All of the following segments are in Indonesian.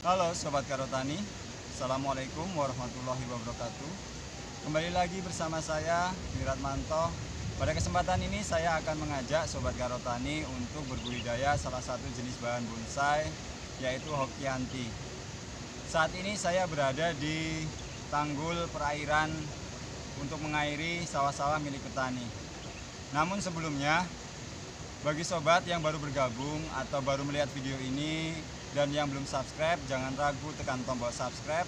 Halo Sobat Karotani, Assalamualaikum warahmatullahi wabarakatuh. Kembali lagi bersama saya, Wiratmanto Pada kesempatan ini saya akan mengajak Sobat Karotani untuk berbudidaya salah satu jenis bahan bonsai yaitu Hokianti. Saat ini saya berada di tanggul perairan untuk mengairi sawah-sawah milik petani. Namun sebelumnya, bagi sobat yang baru bergabung atau baru melihat video ini dan yang belum subscribe, jangan ragu tekan tombol subscribe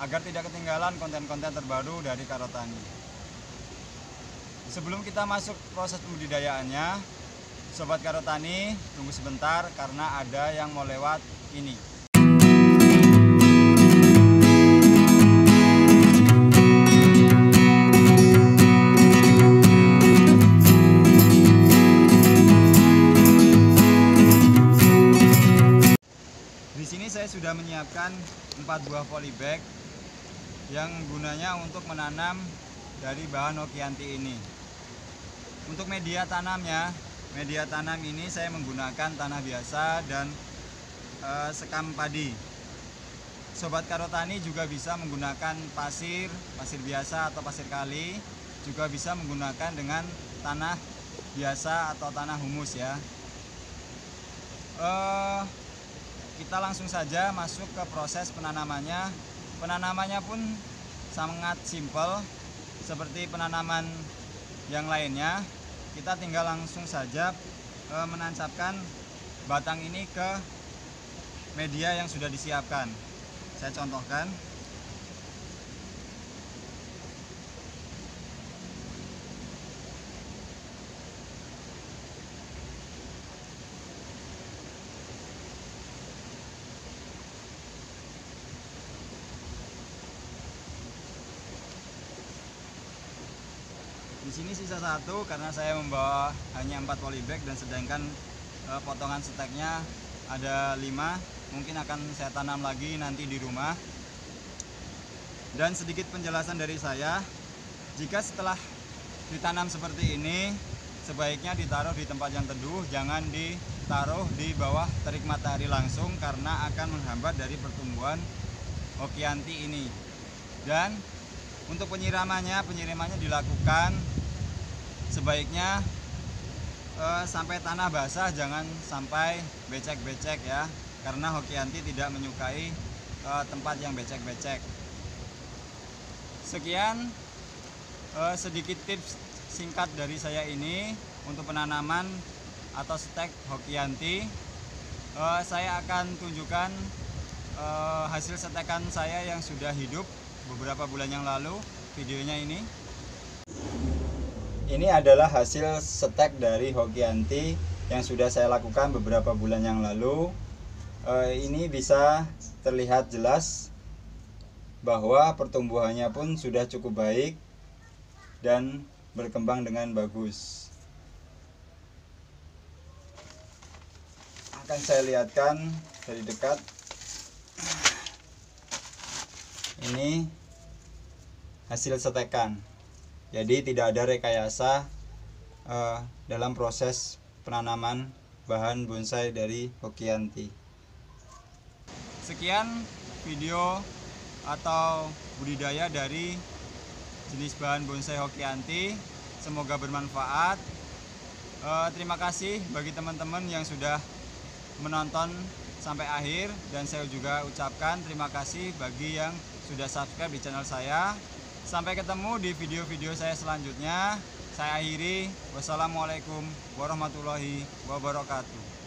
agar tidak ketinggalan konten-konten terbaru dari Karotani. Sebelum kita masuk proses pembudidayaannya, sobat Karotani tunggu sebentar karena ada yang mau lewat ini. Sini saya sudah menyiapkan 4 buah polybag yang gunanya untuk menanam dari bahan Okianti ini. Untuk media tanamnya, media tanam ini saya menggunakan tanah biasa dan eh, sekam padi. Sobat Karotani juga bisa menggunakan pasir, pasir biasa atau pasir kali, juga bisa menggunakan dengan tanah biasa atau tanah humus ya. Eh, kita langsung saja masuk ke proses penanamannya. Penanamannya pun sangat simpel seperti penanaman yang lainnya. Kita tinggal langsung saja e, menancapkan batang ini ke media yang sudah disiapkan. Saya contohkan. Di sini sisa satu karena saya membawa hanya 4 polybag dan sedangkan eh, potongan steknya ada 5 mungkin akan saya tanam lagi nanti di rumah. Dan sedikit penjelasan dari saya, jika setelah ditanam seperti ini sebaiknya ditaruh di tempat yang teduh, jangan ditaruh di bawah terik matahari langsung karena akan menghambat dari pertumbuhan Okianti ini. Dan untuk penyiramannya, penyiramannya dilakukan sebaiknya eh, sampai tanah basah, jangan sampai becek-becek ya, karena Hokianti tidak menyukai eh, tempat yang becek-becek. Sekian eh, sedikit tips singkat dari saya ini untuk penanaman atau stek Hokianti. Eh, saya akan tunjukkan eh, hasil setekan saya yang sudah hidup beberapa bulan yang lalu videonya ini. Ini adalah hasil setek dari Hokianti yang sudah saya lakukan beberapa bulan yang lalu. Eh, ini bisa terlihat jelas bahwa pertumbuhannya pun sudah cukup baik dan berkembang dengan bagus. Akan saya lihatkan dari dekat ini hasil setekan. Jadi tidak ada rekayasa eh, dalam proses penanaman bahan bonsai dari Hokianti. Sekian video atau budidaya dari jenis bahan bonsai Hokianti. Semoga bermanfaat. Eh, terima kasih bagi teman-teman yang sudah menonton sampai akhir dan saya juga ucapkan terima kasih bagi yang sudah subscribe di channel saya. Sampai ketemu di video-video saya selanjutnya. Saya akhiri. Wassalamualaikum warahmatullahi wabarakatuh.